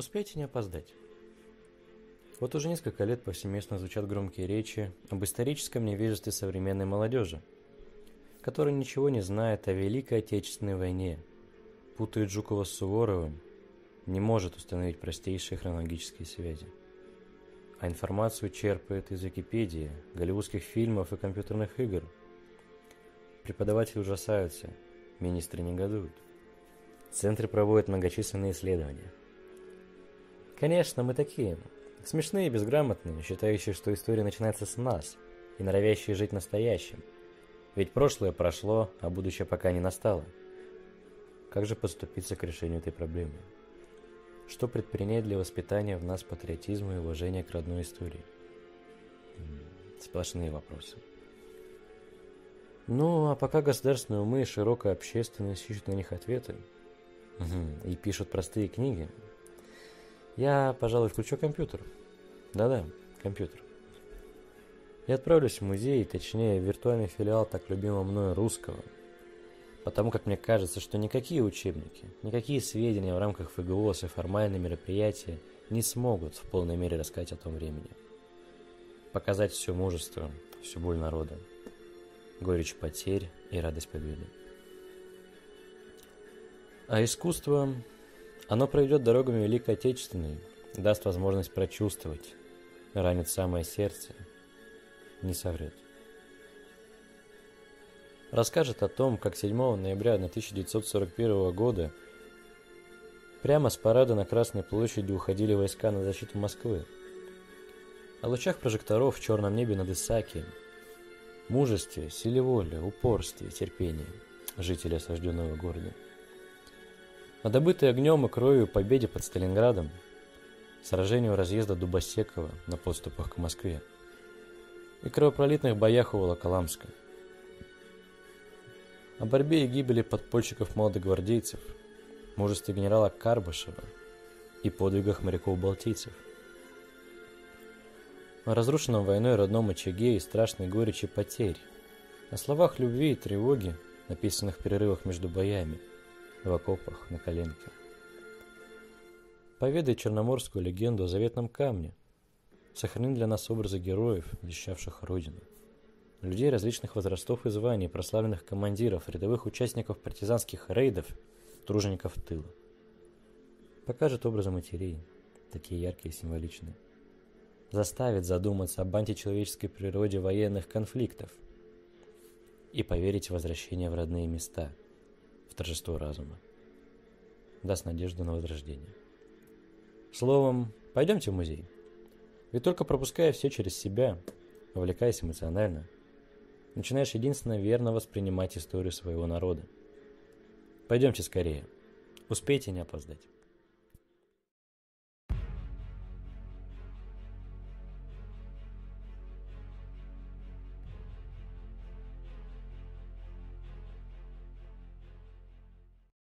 Успейте не опоздать. Вот уже несколько лет повсеместно звучат громкие речи об историческом невежестве современной молодежи, которая ничего не знает о Великой Отечественной войне, путает Жукова с Суворовым, не может установить простейшие хронологические связи. А информацию черпает из Википедии, голливудских фильмов и компьютерных игр. Преподаватели ужасаются, министры негодуют. Центры проводят многочисленные исследования. Конечно, мы такие, смешные и безграмотные, считающие, что история начинается с нас, и норовящие жить настоящим. Ведь прошлое прошло, а будущее пока не настало. Как же подступиться к решению этой проблемы? Что предпринять для воспитания в нас патриотизма и уважения к родной истории? Сплошные вопросы. Ну, а пока государственные умы и широкая общественность ищут на них ответы и пишут простые книги, я, пожалуй, включу компьютер. Да-да, компьютер. Я отправлюсь в музей, точнее, в виртуальный филиал так любимого мною русского. Потому как мне кажется, что никакие учебники, никакие сведения в рамках ФГОС и формальные мероприятия не смогут в полной мере рассказать о том времени. Показать все мужество, всю боль народа, горечь потерь и радость победы. А искусство, оно пройдет дорогами Великой Отечественной, даст возможность прочувствовать, ранит самое сердце, не соврет. Расскажет о том, как 7 ноября 1941 года прямо с парада на Красной площади уходили войска на защиту Москвы. О лучах прожекторов в черном небе над Исаакием, мужестве, силе воли, упорстве, терпении жителей осажденного города. О добытой огнем и кровью победе под Сталинградом, сражению разъезда Дубосекова на подступах к Москве и кровопролитных боях у Волоколамска. О борьбе и гибели подпольщиков-молодогвардейцев, мужестве генерала Карбышева и подвигах моряков-балтийцев. О разрушенном войной родном очаге и страшной горечи потерь. О словах любви и тревоги, написанных в перерывах между боями, в окопах, на коленке. Поведай черноморскую легенду о заветном камне, Сохрани для нас образы героев, защищавших Родину. Людей различных возрастов и званий, прославленных командиров, рядовых участников партизанских рейдов, тружеников тыла. Покажет образы матерей, такие яркие и символичные. Заставит задуматься об античеловеческой природе военных конфликтов и поверить в возвращение в родные места, торжество разума. Даст надежду на возрождение. Словом, пойдемте в музей. Ведь только пропуская все через себя, вовлекаясь эмоционально, начинаешь единственно верно воспринимать историю своего народа. Пойдемте скорее. Успейте не опоздать.